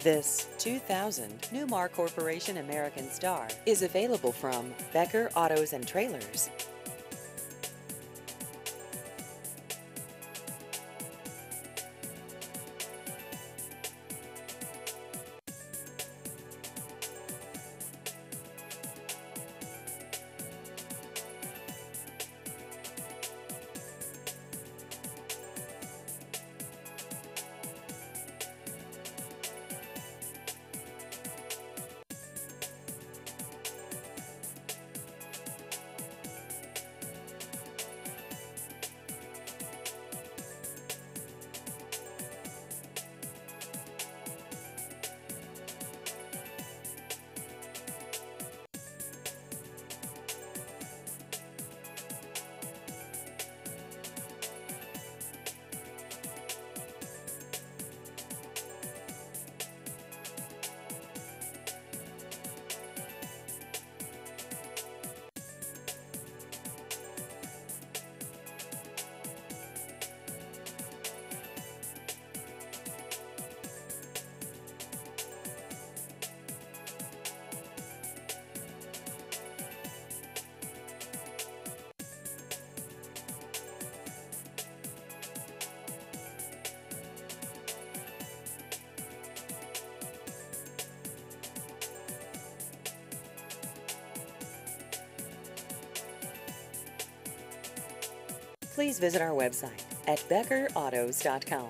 This 2000 Newmar Corporation American Star is available from Becker Autos and Trailers. Please visit our website at beckerautos.com.